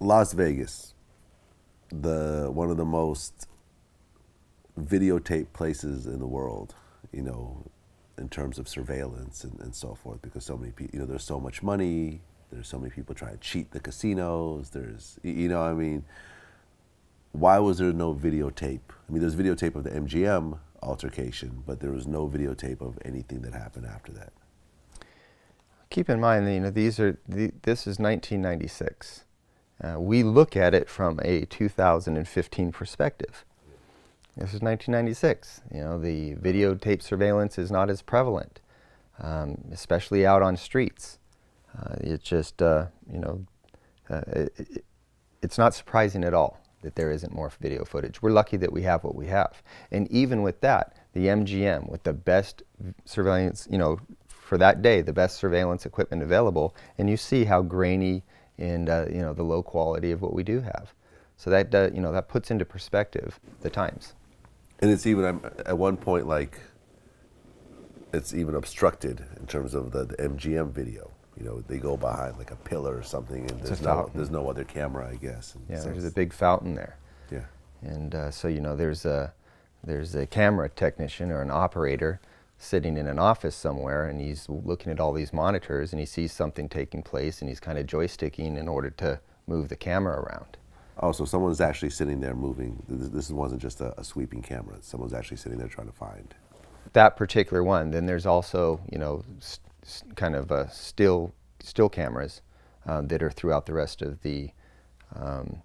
Las Vegas, the one of the most videotape places in the world, you know, in terms of surveillance and, and so forth, because so many people, you know, there's so much money, there's so many people trying to cheat the casinos, there's, you know, I mean, why was there no videotape? I mean, there's videotape of the MGM altercation, but there was no videotape of anything that happened after that. Keep in mind, you know, these are the, this is 1996. Uh, we look at it from a 2015 perspective. This is 1996. You know, the videotape surveillance is not as prevalent, um, especially out on streets. Uh, it's just, uh, you know, uh, it, it's not surprising at all that there isn't more video footage. We're lucky that we have what we have. And even with that, the MGM, with the best surveillance, you know, for that day, the best surveillance equipment available, and you see how grainy and uh, you know the low quality of what we do have. So that uh, you know that puts into perspective the times. And it's even um, at one point like it's even obstructed in terms of the, the MGM video. You know, they go behind like a pillar or something, and there's no there's no other camera, I guess. And yeah, so there's a big fountain there. Yeah. And uh, so you know, there's a there's a camera technician or an operator sitting in an office somewhere and he's looking at all these monitors and he sees something taking place and he's kind of joysticking in order to move the camera around. Oh, so someone's actually sitting there moving. This, this wasn't just a, a, sweeping camera. Someone's actually sitting there trying to find. That particular one. Then there's also, you know, kind of uh, still still cameras um, that are throughout the rest of the um,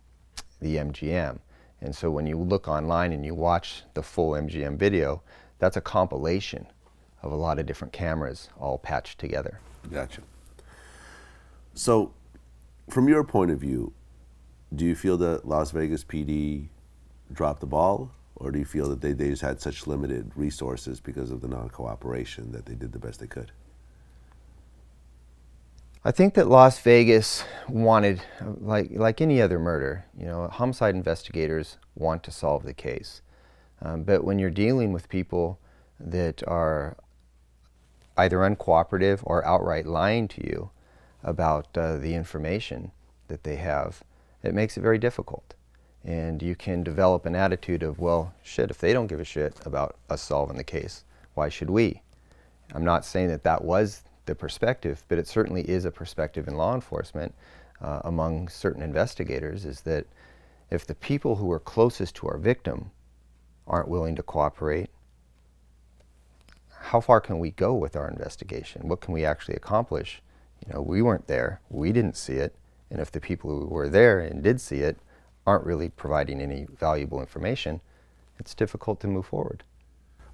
the MGM. And so when you look online and you watch the full MGM video, that's a compilation of a lot of different cameras all patched together. Gotcha. So, from your point of view, do you feel that Las Vegas PD dropped the ball, or do you feel that they, they just had such limited resources because of the non cooperation that they did the best they could? I think that Las Vegas wanted, like, like any other murder, you know, homicide investigators want to solve the case. Um, but when you're dealing with people that are either uncooperative or outright lying to you about uh, the information that they have, it makes it very difficult. And you can develop an attitude of, well, shit, if they don't give a shit about us solving the case, why should we? I'm not saying that that was the perspective, but it certainly is a perspective in law enforcement uh, among certain investigators is that if the people who are closest to our victim aren't willing to cooperate how far can we go with our investigation? What can we actually accomplish? You know, we weren't there, we didn't see it, and if the people who were there and did see it aren't really providing any valuable information, it's difficult to move forward.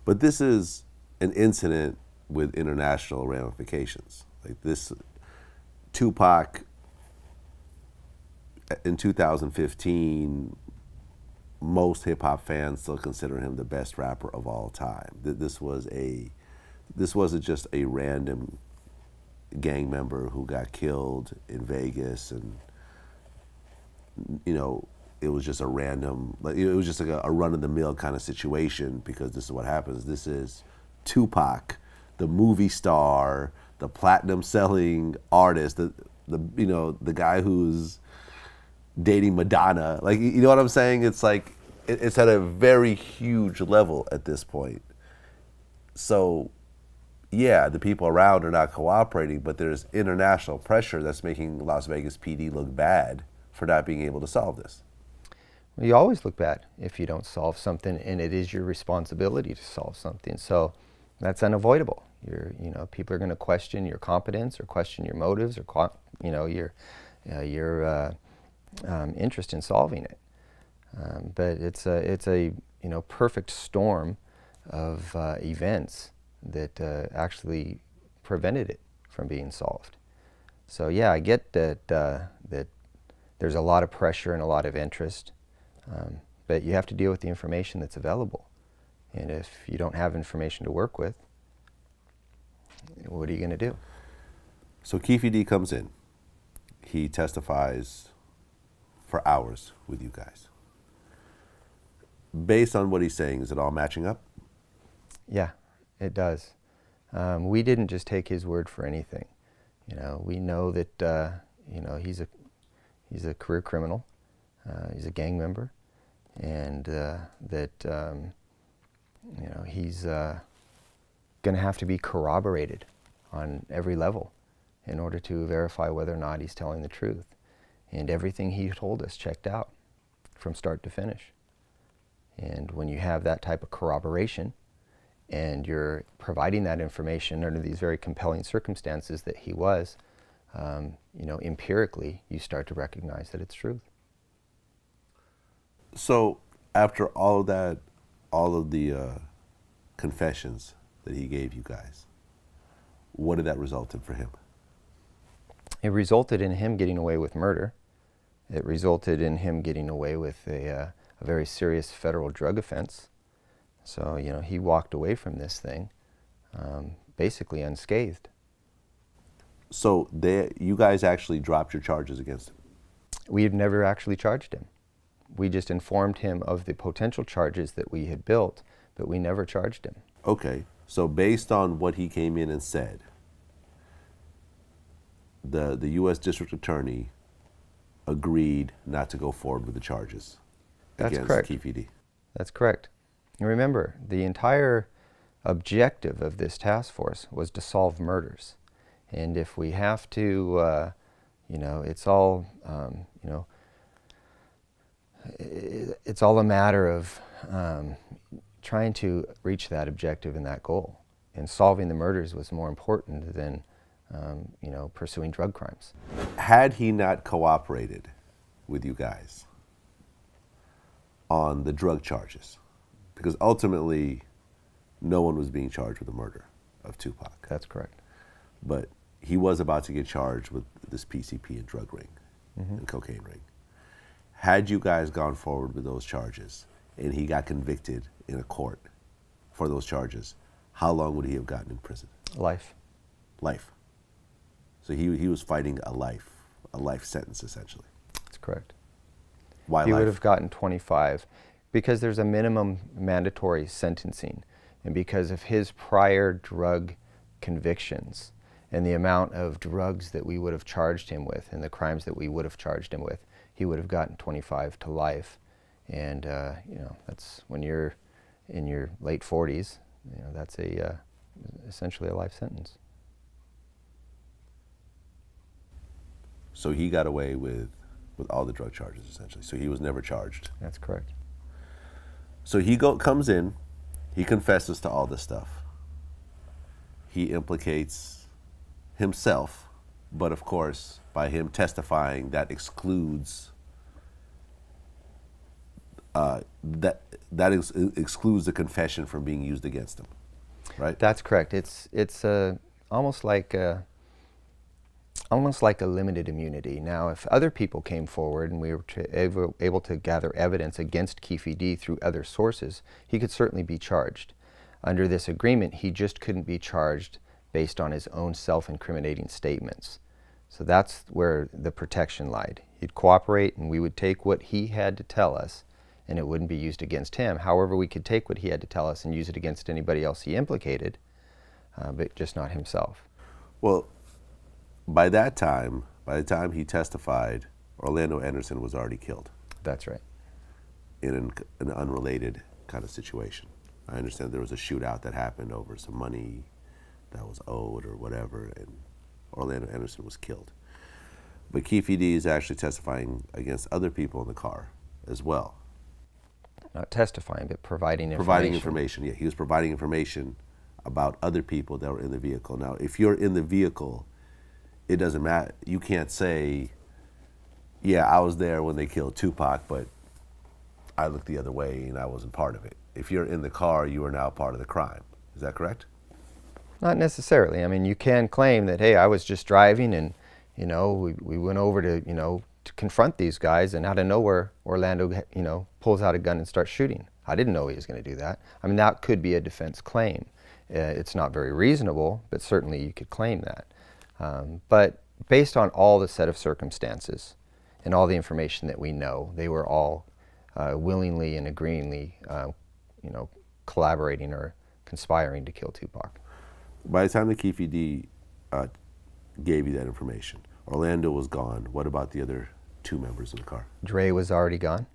But this is an incident with international ramifications. Like this, Tupac uh, in 2015, most hip hop fans still consider him the best rapper of all time. This was a this wasn't just a random gang member who got killed in Vegas and you know it was just a random like it was just like a, a run of the mill kind of situation because this is what happens. This is Tupac the movie star the platinum selling artist the the you know the guy who's dating Madonna. Like you know what I'm saying? It's like it's at a very huge level at this point. So yeah, the people around are not cooperating, but there's international pressure that's making Las Vegas PD look bad for not being able to solve this. You always look bad if you don't solve something, and it is your responsibility to solve something. So that's unavoidable. You're, you know, people are going to question your competence or question your motives or, you know, your, uh, your uh, um, interest in solving it. Um, but it's a, it's a, you know, perfect storm of uh, events that uh, actually prevented it from being solved. So yeah, I get that uh, that there's a lot of pressure and a lot of interest, um, but you have to deal with the information that's available. And if you don't have information to work with, what are you going to do? So Keefe D comes in. He testifies for hours with you guys. Based on what he's saying, is it all matching up? Yeah, it does. Um, we didn't just take his word for anything. You know, we know that uh, you know he's a he's a career criminal, uh, he's a gang member, and uh, that um, you know he's uh, going to have to be corroborated on every level in order to verify whether or not he's telling the truth. And everything he told us checked out from start to finish. And when you have that type of corroboration and you're providing that information under these very compelling circumstances that he was, um, you know, empirically, you start to recognize that it's truth. So after all of that, all of the uh, confessions that he gave you guys, what did that result in for him? It resulted in him getting away with murder. It resulted in him getting away with a, uh, a very serious federal drug offense. So, you know, he walked away from this thing um, basically unscathed. So they, you guys actually dropped your charges against him? We had never actually charged him. We just informed him of the potential charges that we had built, but we never charged him. Okay. So based on what he came in and said, the, the U.S. District Attorney agreed not to go forward with the charges That's against correct. Keefe That's correct. Remember, the entire objective of this task force was to solve murders. And if we have to, uh, you know, it's all, um, you know, it's all a matter of um, trying to reach that objective and that goal. And solving the murders was more important than um, you know, pursuing drug crimes. Had he not cooperated with you guys on the drug charges, because ultimately no one was being charged with the murder of Tupac. That's correct. But he was about to get charged with this PCP and drug ring mm-hmm. and cocaine ring. Had you guys gone forward with those charges and he got convicted in a court for those charges, how long would he have gotten in prison? Life. Life. So he, he was fighting a life, a life sentence essentially. That's correct. Why he life? would have gotten 25 because there's a minimum mandatory sentencing and because of his prior drug convictions and the amount of drugs that we would have charged him with and the crimes that we would have charged him with, he would have gotten 25 to life. And, uh, you know, that's when you're in your late 40s, you know, that's a, uh, essentially a life sentence. So he got away with, with all the drug charges essentially. So he was never charged. That's correct. So he go, comes in, he confesses to all this stuff. He implicates himself, but of course, by him testifying, that excludes uh, that that ex- excludes the confession from being used against him, right? That's correct. It's it's uh, almost like. Uh, almost like a limited immunity. Now, if other people came forward and we were able, able to gather evidence against Keefe D through other sources, he could certainly be charged. Under this agreement, he just couldn't be charged based on his own self-incriminating statements. So that's where the protection lied. He'd cooperate and we would take what he had to tell us and it wouldn't be used against him. However, we could take what he had to tell us and use it against anybody else he implicated, uh, but just not himself. Well, by that time, by the time he testified, Orlando Anderson was already killed. That's right. In an, an, unrelated kind of situation. I understand there was a shootout that happened over some money that was owed or whatever, and Orlando Anderson was killed. But Keefe D is actually testifying against other people in the car as well. Not testifying, but providing information. Providing information, yeah. He was providing information about other people that were in the vehicle. Now, if you're in the vehicle it doesn't matter. You can't say, yeah, I was there when they killed Tupac, but I looked the other way and I wasn't part of it. If you're in the car, you are now part of the crime. Is that correct? Not necessarily. I mean, you can claim that, hey, I was just driving and, you know, we, we went over to, you know, to confront these guys and out of nowhere, Orlando, you know, pulls out a gun and starts shooting. I didn't know he was going to do that. I mean, that could be a defense claim. Uh, it's not very reasonable, but certainly you could claim that. Um, but based on all the set of circumstances and all the information that we know, they were all uh, willingly and agreeingly, uh, you know, collaborating or conspiring to kill Tupac. By the time the Keefe D uh, gave you that information, Orlando was gone. What about the other two members in the car? Dre was already gone.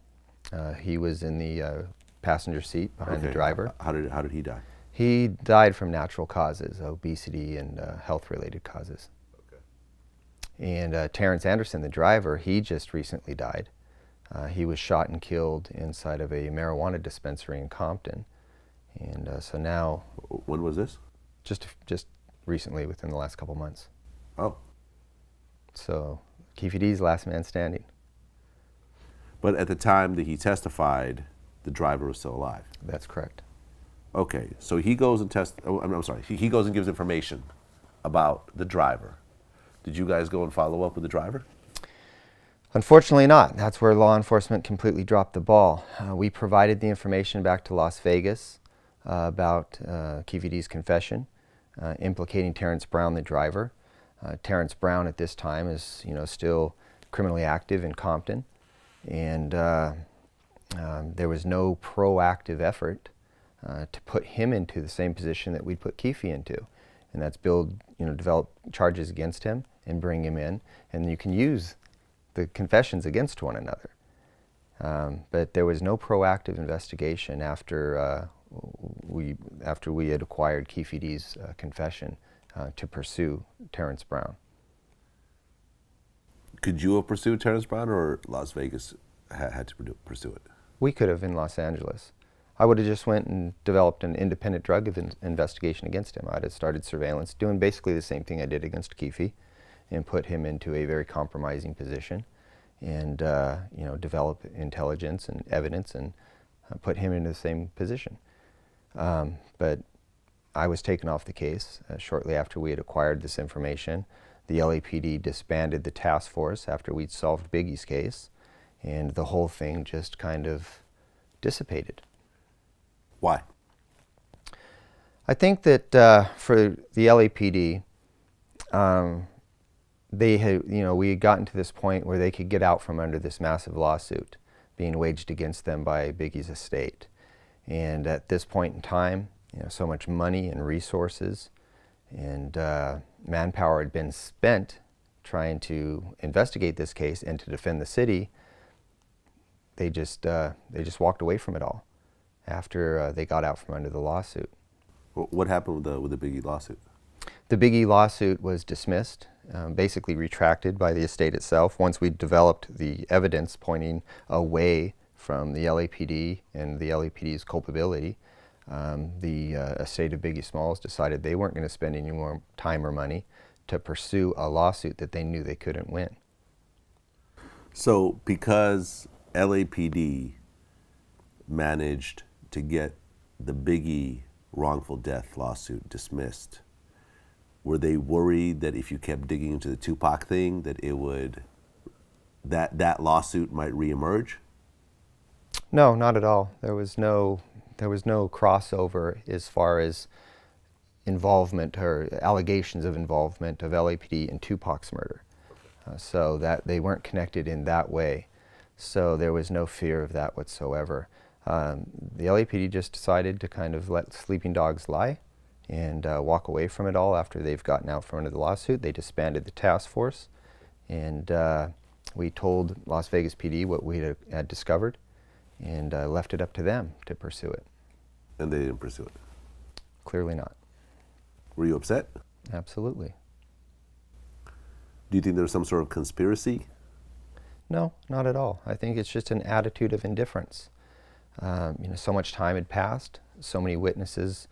Uh, he was in the uh, passenger seat behind the driver. How did how did he die? He died from natural causes, obesity and uh, health-related causes. And uh, Terrence Anderson, the driver, he just recently died. Uh, he was shot and killed inside of a marijuana dispensary in Compton. And uh, so now, When was this? just just recently, within the last couple months. Oh, So Keefe D's last man standing. but at the time that he testified, the driver was still alive. That's correct. Okay, so he goes and test. Oh, I'm, I'm sorry. He, he goes and gives information about the driver. Did you guys go and follow up with the driver? Unfortunately not. That's where law enforcement completely dropped the ball. Uh, we provided the information back to Las Vegas uh, about uh, Keefe D's confession uh, implicating Terrence Brown, the driver. Uh, Terrence Brown at this time is, you know, still criminally active in Compton, and uh, um, there was no proactive effort to put him into the same position that we'd put Keefe into, and that's build, you know, develop charges against him and bring him in, and you can use the confessions against one another. Um, but there was no proactive investigation after uh, we after we had acquired Keefe D's uh, confession uh, to pursue Terrence Brown. Could you have pursued Terrence Brown, or Las Vegas ha- had to pursue it? We could have in Los Angeles. I would have just went and developed an independent drug in- investigation against him. I'd have started surveillance, doing basically the same thing I did against Keefe, and put him into a very compromising position, and uh, you know develop intelligence and evidence, and uh, put him into the same position. Um, but I was taken off the case uh, shortly after we had acquired this information. The LAPD disbanded the task force after we'd solved Biggie's case, and the whole thing just kind of dissipated. Why? I think that uh, for the LAPD, um, they had, you know, we had gotten to this point where they could get out from under this massive lawsuit being waged against them by Biggie's estate. And at this point in time, you know, so much money and resources and uh, manpower had been spent trying to investigate this case and to defend the city. They just uh, they just walked away from it all after uh, they got out from under the lawsuit. What happened with the with the Biggie lawsuit? The Biggie lawsuit was dismissed, um, basically retracted by the estate itself once we developed the evidence pointing away from the LAPD and the LAPD's culpability. Um, the uh, estate of Biggie Smalls decided they weren't going to spend any more time or money to pursue a lawsuit that they knew they couldn't win. So because LAPD managed to get the Biggie wrongful death lawsuit dismissed, were they worried that if you kept digging into the Tupac thing, that it would that that lawsuit might reemerge? No, not at all. There was no there was no crossover as far as involvement or allegations of involvement of LAPD in Tupac's murder. Uh, so that they weren't connected in that way. So there was no fear of that whatsoever. Um, the LAPD just decided to kind of let sleeping dogs lie and uh, walk away from it all after they've gotten out from under the lawsuit. They disbanded the task force, and uh, we told Las Vegas PD what we had, had discovered, and uh, left it up to them to pursue it. And they didn't pursue it. Clearly not. Were you upset? Absolutely. Do you think there's some sort of conspiracy? No, not at all. I think it's just an attitude of indifference. Um, you know, so much time had passed, so many witnesses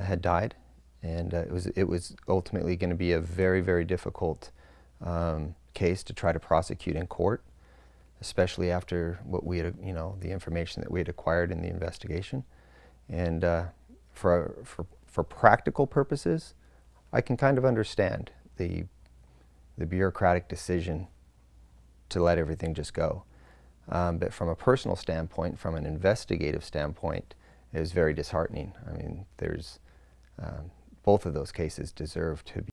had died, and uh, it was it was ultimately going to be a very very difficult um, case to try to prosecute in court, especially after what we had you know the information that we had acquired in the investigation, and uh, for for for practical purposes, I can kind of understand the the bureaucratic decision to let everything just go. Um, but from a personal standpoint, from an investigative standpoint, it was very disheartening. I mean, there's Um, both of those cases deserve to be.